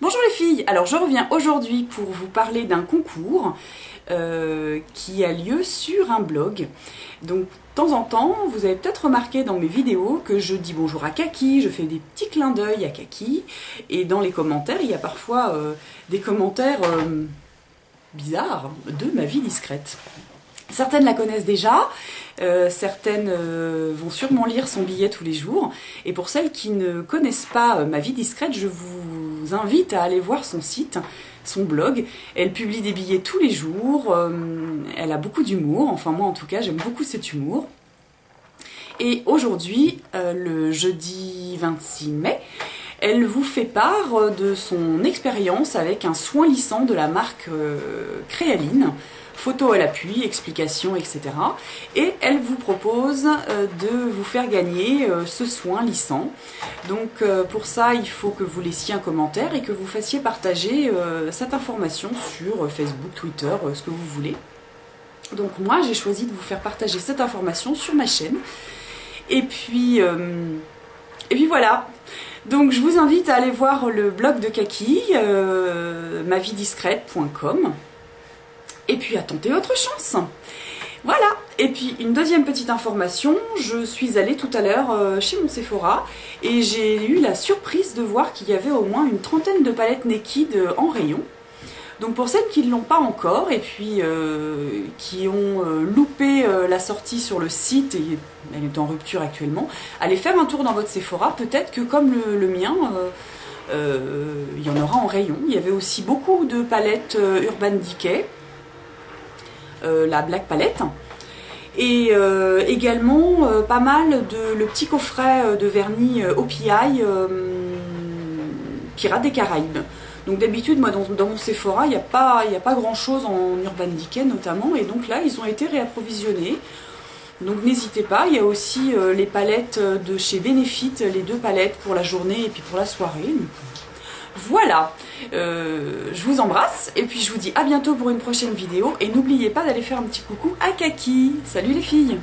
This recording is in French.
Bonjour les filles, alors je reviens aujourd'hui pour vous parler d'un concours euh, qui a lieu sur un blog. Donc de temps en temps, vous avez peut-être remarqué dans mes vidéos que je dis bonjour à Kaki, je fais des petits clins d'œil à Kaki, et dans les commentaires, il y a parfois euh, des commentaires euh, bizarres de ma vie discrète. Certaines la connaissent déjà, euh, certaines euh, vont sûrement lire son billet tous les jours. Et pour celles qui ne connaissent pas euh, ma vie discrète, je vous invite à aller voir son site, son blog. Elle publie des billets tous les jours. elle a beaucoup d'humour. Enfin moi en tout cas, j'aime beaucoup cet humour. Et aujourd'hui, le jeudi 26 mai, elle vous fait part de son expérience avec un soin lissant de la marque Créaline photo à l'appui, explications, etc. Et elle vous propose euh, de vous faire gagner euh, ce soin lissant. Donc euh, pour ça, il faut que vous laissiez un commentaire et que vous fassiez partager cette information sur Facebook, Twitter, ce que vous voulez. Donc moi, j'ai choisi de vous faire partager cette information sur ma chaîne. Et puis, et puis voilà. Donc je vous invite à aller voir le blog de Kaki, maviediscrète.com et puis à tenter votre chance. Voilà, et puis une deuxième petite information, je suis allée tout à l'heure euh, chez mon Sephora et j'ai eu la surprise de voir qu'il y avait au moins une trentaine de palettes Naked euh, en rayon. Donc pour celles qui ne l'ont pas encore et puis euh, qui ont loupé la sortie sur le site et elle est en rupture actuellement, allez faire un tour dans votre Sephora, peut-être que comme le, mien, il y en aura en rayon. Il y avait aussi beaucoup de palettes Urban Decay, euh, la Black Palette. Et euh, également euh, pas mal de le petit coffret de vernis OPI Pirates des Caraïbes. Donc d'habitude, moi, dans, mon Sephora, il n'y a, pas, a pas grand-chose en Urban Decay notamment. Et donc là, ils ont été réapprovisionnés. Donc n'hésitez pas, il y a aussi les palettes de chez Benefit, les deux palettes pour la journée et puis pour la soirée. Voilà, euh, je vous embrasse et puis je vous dis à bientôt pour une prochaine vidéo et n'oubliez pas d'aller faire un petit coucou à Kaki. Salut les filles